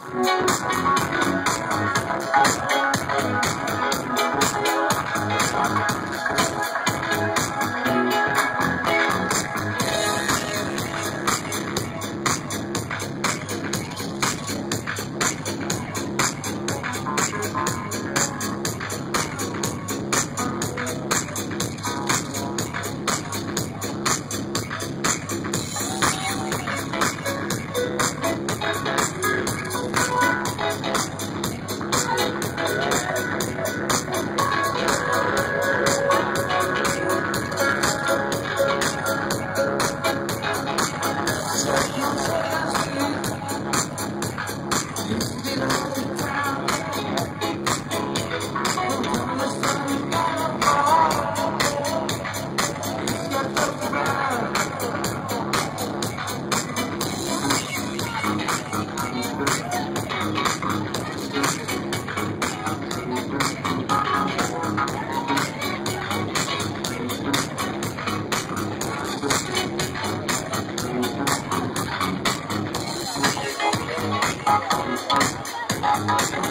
Thank you.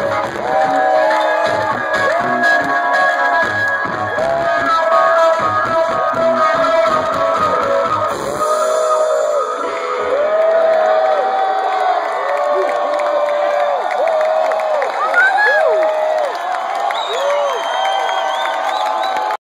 Música